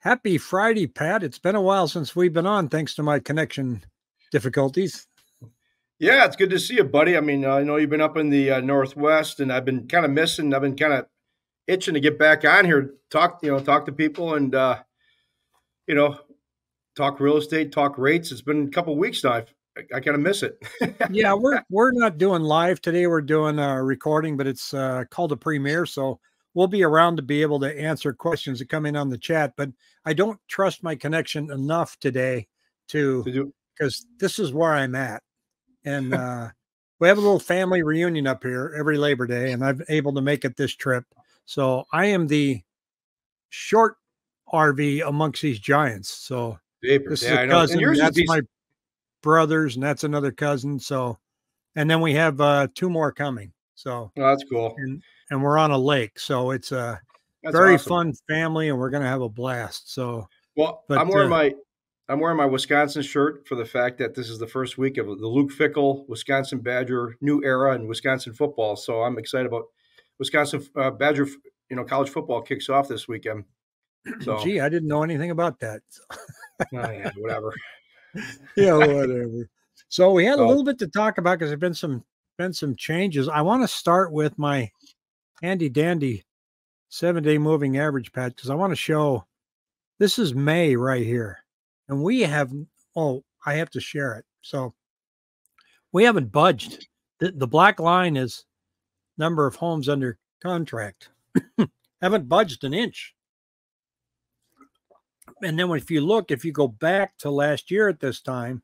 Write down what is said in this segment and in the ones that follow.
Happy Friday, Pat. It's been a while since we've been on, thanks to my connection difficulties. Yeah, it's good to see you, buddy. I mean, I know you've been up in the uh, Northwest, and I've been kind of missing. I've been kind of itching to get back on here, talk, you know, talk to people, and uh, you know, talk real estate, talk rates. It's been a couple weeks now. I've, I kind of miss it. yeah, we're we're not doing live today. We're doing a recording, but it's uh, called a premiere, so we'll be around to be able to answer questions that come in on the chat. But I don't trust my connection enough today to because this is where I'm at, and uh, we have a little family reunion up here every Labor Day, and I'm able to make it this trip. So I am the short RV amongst these giants. So this yeah, is a cousin. That's be... my brothers, and that's another cousin. So, and then we have uh, two more coming. So that's cool. And, and we're on a lake, so it's a that's very awesome. fun family, and we're gonna have a blast. So, well, but, I'm wearing uh, my I'm wearing my Wisconsin shirt for the fact that this is the first week of the Luke Fickell Wisconsin Badger new era in Wisconsin football. So I'm excited about Wisconsin uh, Badger. You know, college football kicks off this weekend. So, gee, I didn't know anything about that. oh, yeah, whatever. yeah, whatever. So we had a little bit to talk about because there've been some been some changes. I want to start with my handy dandy seven day moving average pad because I want to show this is May right here and we have oh i have to share it. So we haven't budged. The, the black line is number of homes under contract. Haven't budged an inch. And then if you look if you go back to last year at this time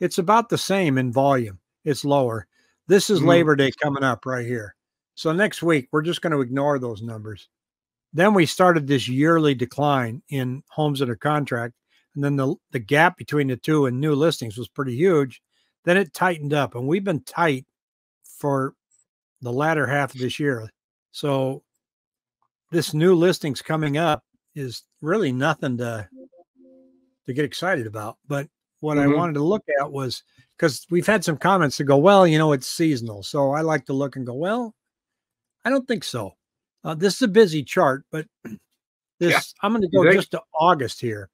it's about the same in volume. It's lower. This is mm-hmm. labor day coming up right here so next week we're just going to ignore those numbers then we started this yearly decline in homes under contract and then the the gap between the two and new listings was pretty huge. Then it tightened up, and we've been tight for the latter half of this year. So this new listings coming up is really nothing to to get excited about. But what mm-hmm. I wanted to look at was because we've had some comments to go, well, you know, it's seasonal. So I like to look and go, well, I don't think so. Uh, this is a busy chart, but this yeah. I'm going to go just to August here.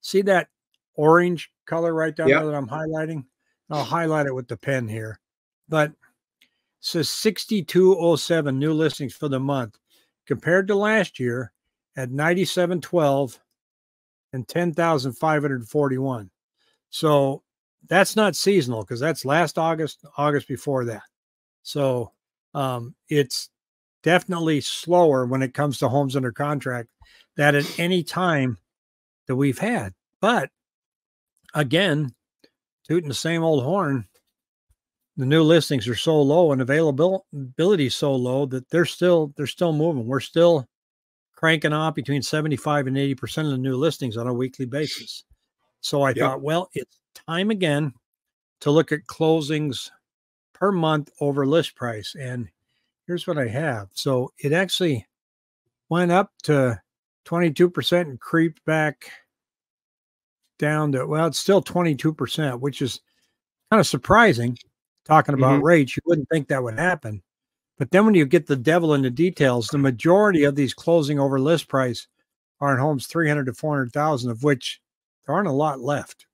See that orange color right down yep. there that I'm highlighting? I'll highlight it with the pen here. But says 6207 new listings for the month compared to last year at 9712 and 10,541. So that's not seasonal because that's last August, August before that. So um, it's definitely slower when it comes to homes under contract that at any time that we've had. But again, tooting the same old horn, the new listings are so low and availability so low that they're still they're still moving. We're still cranking off between 75 and 80 percent of the new listings on a weekly basis. So I yep. thought, well, it's time again to look at closings per month over list price. And here's what I have. So it actually went up to 22% and creeped back down to, well, it's still 22%, which is kind of surprising. Talking about mm-hmm. rates, you wouldn't think that would happen. But then when you get the devil in the details, the majority of these closing over list price are in homes 300 to 400,000, of which there aren't a lot left.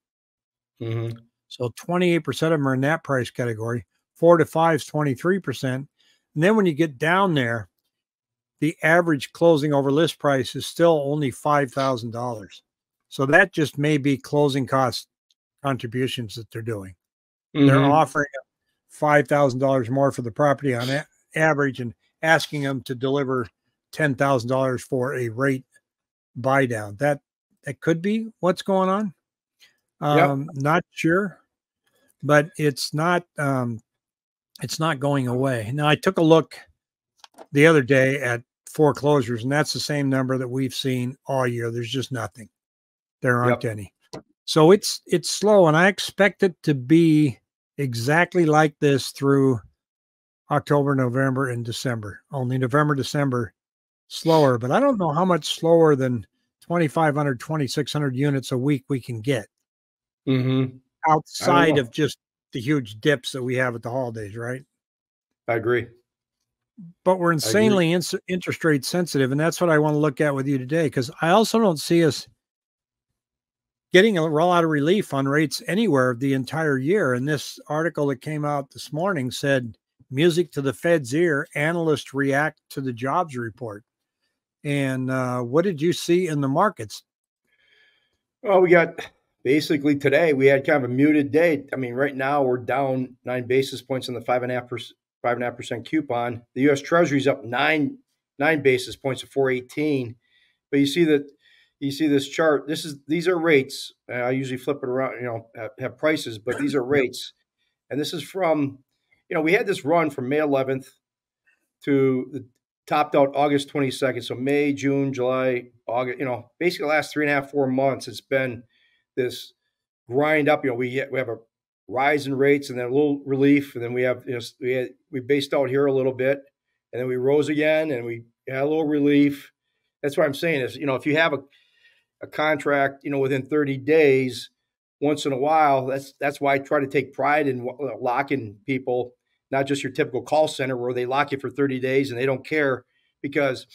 Mm-hmm. So 28% of them are in that price category. Four to five is 23%. And then when you get down there, the average closing over list price is still only $5,000. So that just may be closing cost contributions that they're doing. Mm-hmm. They're offering $5,000 more for the property on a- average and asking them to deliver $10,000 for a rate buy down. That that could be what's going on. Um, yep. not sure, but it's not um, it's not going away. Now I took a look the other day at foreclosures, and that's the same number that we've seen all year. There's just nothing. There aren't yep. any. So it's it's slow, and I expect it to be exactly like this through October, November, and December. Only November, December slower, but I don't know how much slower than 2,500, 2,600 units a week we can get mm-hmm. outside of just the huge dips that we have at the holidays, right? I agree. but we're insanely in, interest rate sensitive, and that's what I want to look at with you today. Because I also don't see us getting a lot of relief on rates anywhere the entire year. And this article that came out this morning said, "Music to the Fed's ear: Analysts react to the jobs report." And uh, what did you see in the markets? Well, we got basically today we had kind of a muted day. I mean, right now we're down nine basis points on the five and a half percent five and a half percent coupon. The U.S. Treasury's up nine nine basis points to four eighteen. But you see that you see this chart. This is these are rates. I usually flip it around, you know, have, have prices, but these are rates. And this is from, you know, we had this run from May 11th to the topped out August 22nd. So May, June, July, August, you know, basically the last three and a half, four months, it's been this grind up. You know, we we have a rise in rates and then a little relief, and then we have you know we had, we based out here a little bit, and then we rose again, and we had a little relief. That's what I'm saying is you know if you have a a contract you know within 30 days, once in a while, that's that's why I try to take pride in locking people, not just your typical call center where they lock you for 30 days and they don't care because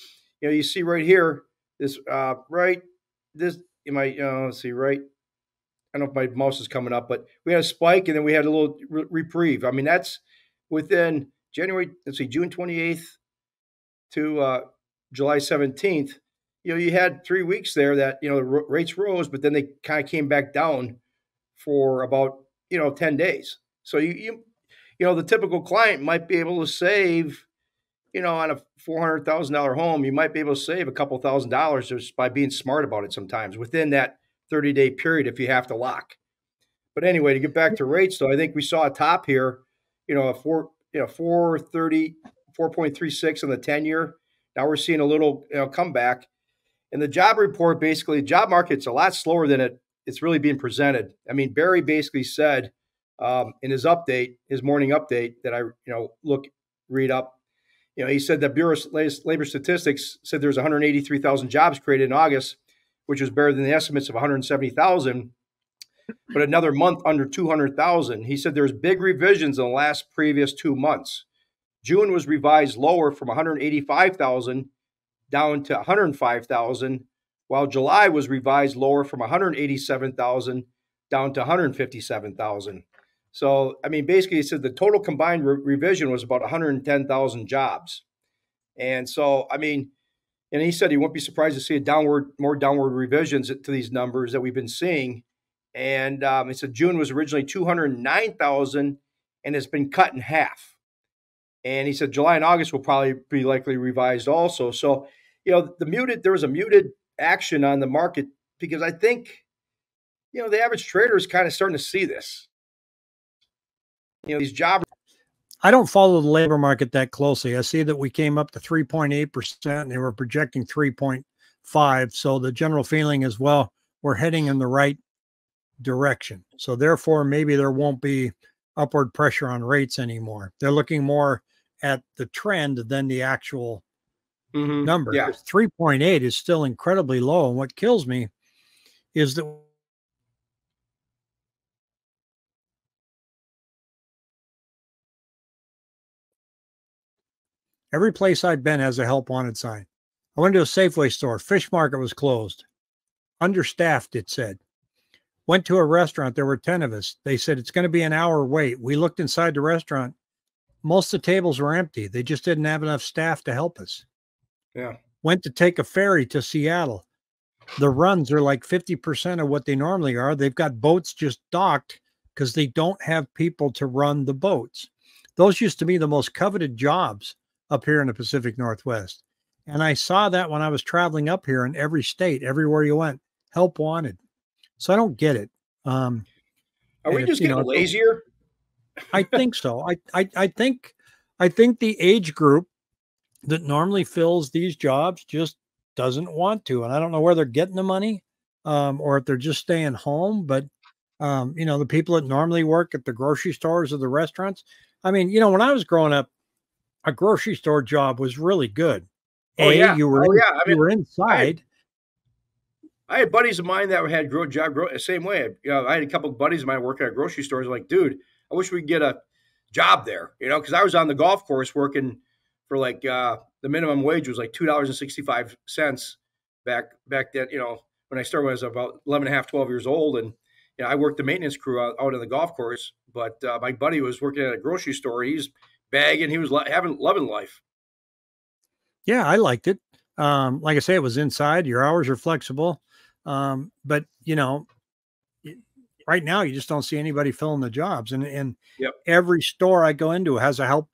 you know you see right here this uh, right this you might uh, let's see right I don't know if my mouse is coming up, but we had a spike and then we had a little re- reprieve. I mean, that's within January, let's see, June 28th to uh, July 17th. You know, you had three weeks there that, you know, the r- rates rose, but then they kind of came back down for about, you know, 10 days. So you, you, you know, the typical client might be able to save, you know, on a $400,000 home, you might be able to save a couple thousand dollars just by being smart about it sometimes within that 30 day period if you have to lock. But anyway, to get back to rates, though, I think we saw a top here, you know, a four, you know, 430, 4.36 in the 10 year. Now we're seeing a little you know, comeback. And the job report basically, job market's a lot slower than it it's really being presented. I mean, Barry basically said um, in his update, his morning update that I, you know, look, read up, you know, he said that Bureau latest labor statistics said there's 183,000 jobs created in August, which was better than the estimates of 170,000, but another month under 200,000. He said there's big revisions in the last previous two months. June was revised lower from 185,000 down to 105,000, while July was revised lower from 187,000 down to 157,000. So, I mean, basically, he said the total combined re- revision was about 110,000 jobs. And so, I mean, and he said he won't be surprised to see a downward, more downward revisions to these numbers that we've been seeing. And um, he said June was originally 209,000 and it's been cut in half. And he said July and August will probably be likely revised also. So, you know, the muted, there was a muted action on the market because I think, you know, the average trader is kind of starting to see this. You know, these job I don't follow the labor market that closely. I see that we came up to 3.8% and they were projecting 3.5. So the general feeling is, well, we're heading in the right direction. So therefore, maybe there won't be upward pressure on rates anymore. They're looking more at the trend than the actual mm-hmm. number. Yeah. 3.8 is still incredibly low. And what kills me is that Every place I'd been has a help wanted sign. I went to a Safeway store. Fish market was closed. Understaffed, it said. Went to a restaurant. There were 10 of us. They said it's going to be an hour wait. We looked inside the restaurant. Most of the tables were empty. They just didn't have enough staff to help us. Yeah. Went to take a ferry to Seattle. The runs are like 50% of what they normally are. They've got boats just docked because they don't have people to run the boats. Those used to be the most coveted jobs up here in the Pacific Northwest. And I saw that when I was traveling up here in every state, everywhere you went, help wanted. So I don't get it. Um, Are we just getting know, lazier? I think so. I, I I think I think the age group that normally fills these jobs just doesn't want to, and I don't know where they're getting the money, um, or if they're just staying home. But um, you know, the people that normally work at the grocery stores or the restaurants. I mean, you know, when I was growing up, a grocery store job was really good. Oh, a, yeah. You were, oh, yeah. I mean, you were inside. I, I had buddies of mine that had grow job grow same way. You know, I had a couple of buddies of mine working at grocery stores. Like, dude, I wish we could get a job there. You know, because I was on the golf course working for like uh, the minimum wage was like two dollars and sixty five cents back back then. You know, when I started, when I was about 11 and a half, 12 years old, and you know, I worked the maintenance crew out, out on the golf course. But uh, my buddy was working at a grocery store. He's bagging. He was having loving life. Yeah, I liked it. Um, like I say, it was inside. Your hours are flexible, um, but you know, right now you just don't see anybody filling the jobs. And and yep. every store I go into has a help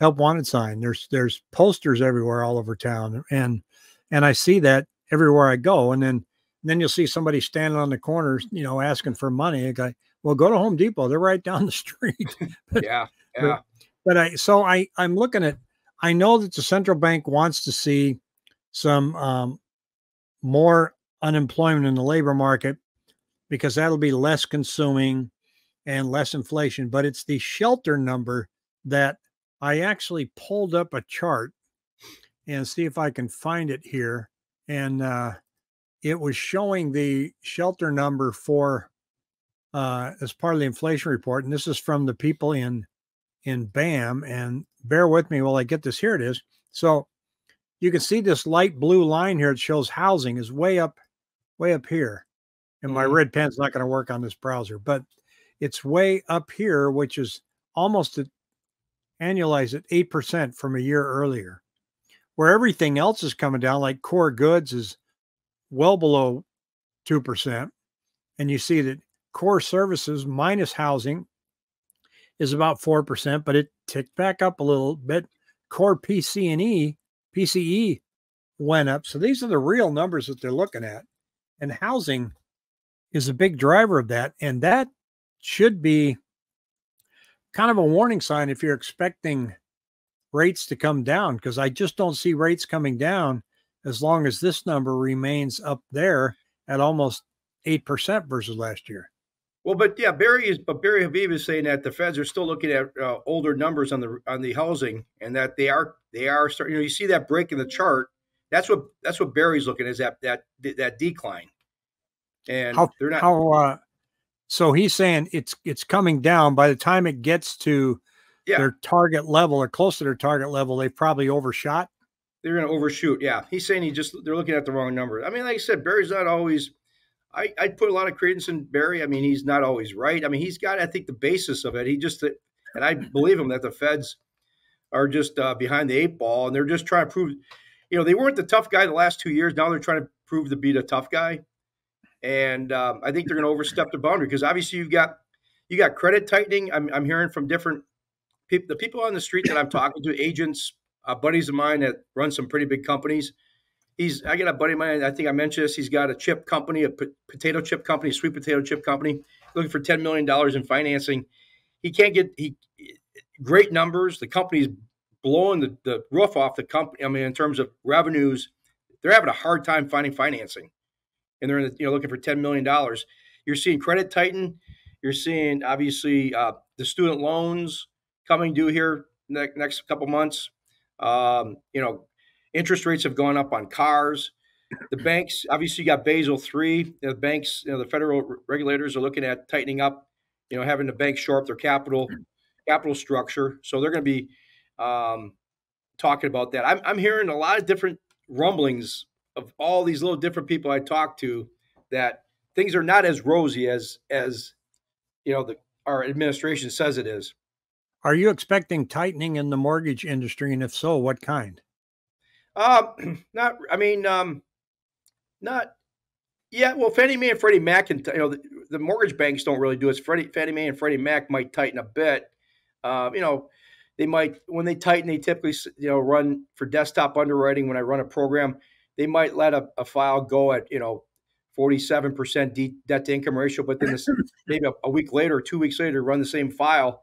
help wanted sign. There's there's posters everywhere all over town, and and I see that everywhere I go. And then then you'll see somebody standing on the corner, you know, asking for money. A guy, well, go to Home Depot. They're right down the street. yeah, yeah. But, but I so I I'm looking at. I know that the central bank wants to see some um, more unemployment in the labor market because that'll be less consuming and less inflation. But it's the shelter number that I actually pulled up a chart and see if I can find it here. And uh, it was showing the shelter number for uh, as part of the inflation report. And this is from the people in in BAM. And bear with me while I get this. Here it is. So you can see this light blue line here. It shows housing is way up, way up here. And my mm-hmm. red pen's not going to work on this browser, but it's way up here, which is almost at, annualized at 8% from a year earlier. Where everything else is coming down, like core goods is well below 2%. And you see that core services minus housing is about 4%, but it ticked back up a little bit. Core PC&E PCE went up. So these are the real numbers that they're looking at. And housing is a big driver of that. And that should be kind of a warning sign if you're expecting rates to come down, because I just don't see rates coming down as long as this number remains up there at almost 8% versus last year. Well, but yeah, Barry is, but Barry Habib is saying that the Feds are still looking at uh, older numbers on the on the housing, and that they are they are starting. You know, you see that break in the chart. That's what that's what Barry's looking is that that that decline, and how, they're not. How, uh, so he's saying it's it's coming down. By the time it gets to yeah. their target level or close to their target level, they've probably overshot. They're going to overshoot. Yeah, he's saying he just they're looking at the wrong number. I mean, like I said, Barry's not always I, I put a lot of credence in Barry. I mean, he's not always right. I mean, he's got, I think, the basis of it. He just, and I believe him that the feds are just uh, behind the eight ball and they're just trying to prove, you know, they weren't the tough guy the last two years. Now they're trying to prove to be the tough guy. And um, I think they're going to overstep the boundary because obviously you've got, you got credit tightening. I'm, I'm hearing from different people, the people on the street that I'm talking to, agents, uh, buddies of mine that run some pretty big companies he's I got a buddy of mine. I think I mentioned this. He's got a chip company, a potato chip company, sweet potato chip company, looking for ten million dollars in financing. He can't get he great numbers. The company's blowing the, the roof off the company. I mean, in terms of revenues, they're having a hard time finding financing, and they're the, you know looking for ten million dollars. You're seeing credit tighten. You're seeing obviously uh, the student loans coming due here next next couple months. Um, you know, Interest rates have gone up on cars. The banks, obviously, you got Basel three. The banks, you know, the federal regulators are looking at tightening up. You know, having the banks shore up their capital capital structure. So they're going to be um, talking about that. I'm, I'm hearing a lot of different rumblings of all these little different people I talk to that things are not as rosy as as you know the our administration says it is. Are you expecting tightening in the mortgage industry, and if so, what kind? Um, not. I mean, um, not. Yeah, well, Fannie Mae and Freddie Mac, and you know, the, the, mortgage banks don't really do it. Freddie, Fannie Mae and Freddie Mac might tighten a bit. Uh, you know, they might when they tighten, they typically you know run for desktop underwriting. When I run a program, they might let a, a file go at you know 47% debt to income ratio, but then this, maybe a, a, week later or two weeks later, run the same file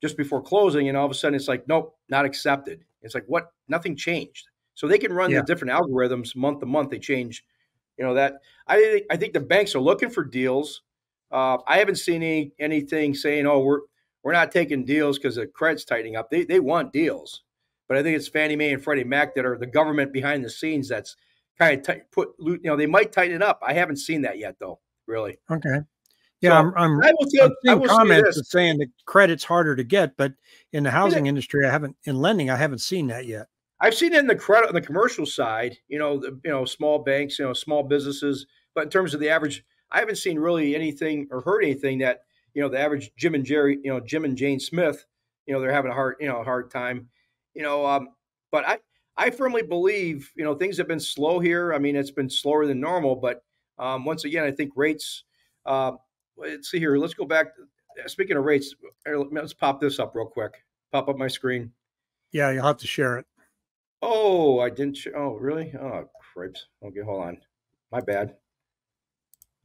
just before closing, and all of a sudden it's like, nope, not accepted. It's like, what? Nothing changed. So they can run yeah. the different algorithms month to month. They change, you know that. I think I think the banks are looking for deals. Uh, I haven't seen any, anything saying, "Oh, we're we're not taking deals because the credit's tightening up." They they want deals, but I think it's Fannie Mae and Freddie Mac that are the government behind the scenes. That's kind of put you know they might tighten it up. I haven't seen that yet though. Really. Okay. Yeah, so I'm, I'm, I will tell, I'm I will comments saying that credit's harder to get, but in the housing industry, I haven't in lending, I haven't seen that yet. I've seen it in the credit on the commercial side. You know, the, you know, small banks, you know, small businesses. But in terms of the average, I haven't seen really anything or heard anything that you know the average Jim and Jerry, you know, Jim and Jane Smith, you know, they're having a hard, you know, hard time. You know, um, but I I firmly believe, you know, things have been slow here. I mean, it's been slower than normal, but um, once again, I think rates. Uh, let's see here. Let's go back. Speaking of rates, let's pop this up real quick. Pop up my screen. Yeah, you'll have to share it. Oh, I didn't. Oh, really? Oh, cripes. Okay, hold on. My bad.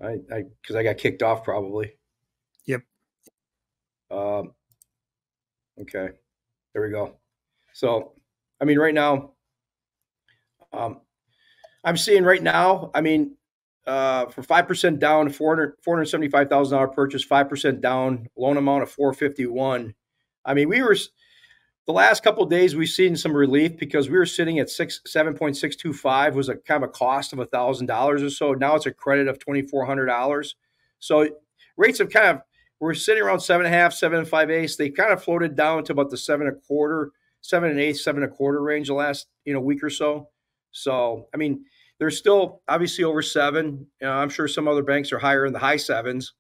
I, I, because I got kicked off probably. Yep. Um. Okay. There we go. So, I mean, right now, um, I'm seeing right now. I mean, uh, for five percent down, 400 four hundred seventy five thousand dollar purchase, five percent down, loan amount of four fifty one. I mean, we were the last couple days we've seen some relief because we were sitting at six seven point six two five was a kind of a cost of a thousand dollars or so. Now it's a credit of twenty four hundred dollars. So rates have kind of we're sitting around seven and a half, seven and five eighths. They kind of floated down to about the seven and a quarter, seven and eight, seven and a quarter range the last you know week or so. So I mean, they're still obviously over seven. You know, I'm sure some other banks are higher in the high sevens,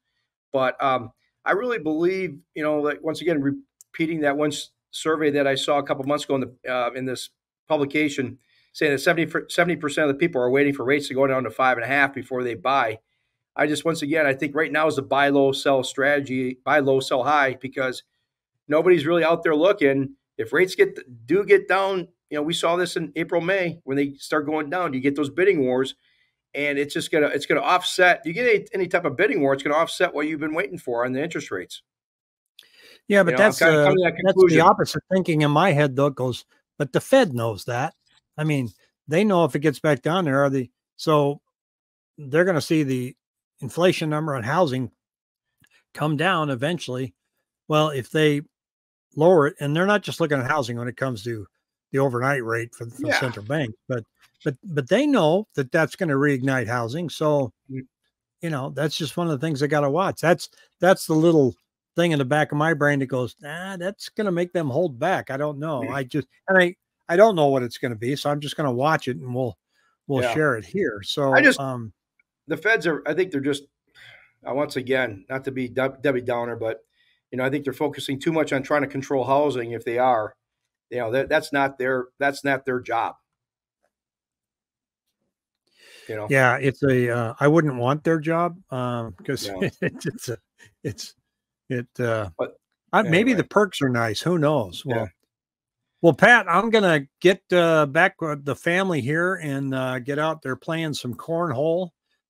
but um, I really believe you know that once again repeating that once survey that I saw a couple months ago in the uh, in this publication saying that 70 percent of the people are waiting for rates to go down to five and a half before they buy. I just once again I think right now is the buy low sell strategy, buy low sell high because nobody's really out there looking. If rates get do get down, you know we saw this in April May when they start going down. You get those bidding wars, and it's just gonna it's gonna offset. You get any, any type of bidding war, it's gonna offset what you've been waiting for on the interest rates. Yeah, but you know, that's uh, that that's the opposite thinking in my head. Though goes, but the Fed knows that. I mean, they know if it gets back down there, are the so they're going to see the inflation number on housing come down eventually. Well, if they lower it, and they're not just looking at housing when it comes to the overnight rate for, for yeah. the central bank, but but but they know that that's going to reignite housing. So, mm. you know, that's just one of the things they got to watch. That's that's the little thing in the back of my brain that goes, ah, that's going to make them hold back. I don't know. I just, and I, I don't know what it's going to be. So I'm just going to watch it and we'll, we'll yeah. share it here. So I just, um, the feds are, I think they're just, uh, once again, not to be Debbie Downer, but, you know, I think they're focusing too much on trying to control housing. If they are, you know, that, that's not their, that's not their job. You know? Yeah, it's a. Uh, I wouldn't want their job because um, it's a, it's it uh but anyway. maybe the perks are nice. Who knows? Well, yeah. well, Pat, I'm gonna get uh, back with the family here and uh, get out there playing some cornhole.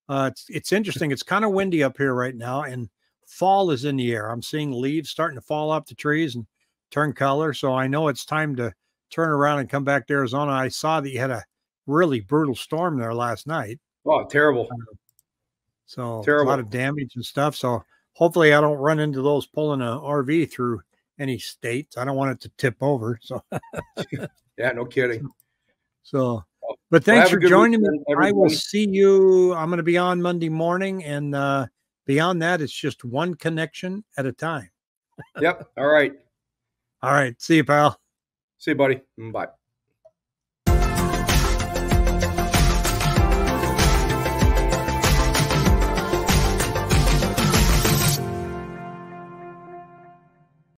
Uh, it's it's interesting. It's kind of windy up here right now, and fall is in the air. I'm seeing leaves starting to fall off the trees and turn color. So I know it's time to turn around and come back to Arizona. I saw that you had a really brutal storm there last night. Oh, terrible! So terrible. a lot of damage and stuff. So hopefully I don't run into those pulling a RV through any states. I don't want it to tip over. So yeah, no kidding. So, but thanks well, for joining me. I will see you. I'm going to be on Monday morning, and uh, beyond that, it's just one connection at a time. yep. All right. All right. See you, pal. See you, buddy. Mm, bye.